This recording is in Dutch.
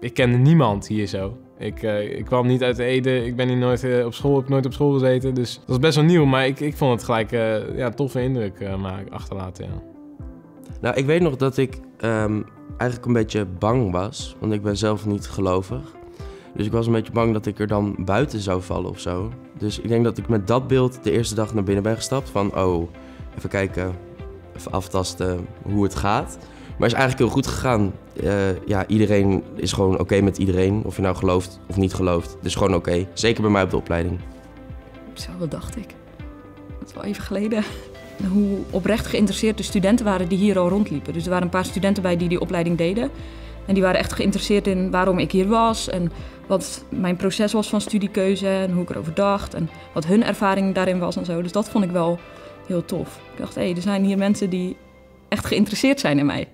ik kende niemand hier zo. Ik, uh, ik kwam niet uit Ede, ik ben hier nooit uh, op school, heb nooit op school gezeten. Dus dat was best wel nieuw, maar ik, ik vond het gelijk uh, ja, toffe indruk maken, achterlaten. Ja. Nou, ik weet nog dat ik um, eigenlijk een beetje bang was, want ik ben zelf niet gelovig. Dus ik was een beetje bang dat ik er dan buiten zou vallen of zo. Dus ik denk dat ik met dat beeld de eerste dag naar binnen ben gestapt. Van, oh, even kijken, even aftasten hoe het gaat. Maar is eigenlijk heel goed gegaan. Uh, ja, iedereen is gewoon oké met iedereen. Of je nou gelooft of niet gelooft. Dus gewoon oké. Zeker bij mij op de opleiding. Zo, dat dacht ik. Dat is wel even geleden. Hoe oprecht geïnteresseerd de studenten waren die hier al rondliepen. Dus er waren een paar studenten bij die die opleiding deden. En die waren echt geïnteresseerd in waarom ik hier was. En wat mijn proces was van studiekeuze. En hoe ik erover dacht. En wat hun ervaring daarin was en zo. Dus dat vond ik wel heel tof. Ik dacht, hé, hey, er zijn hier mensen die echt geïnteresseerd zijn in mij.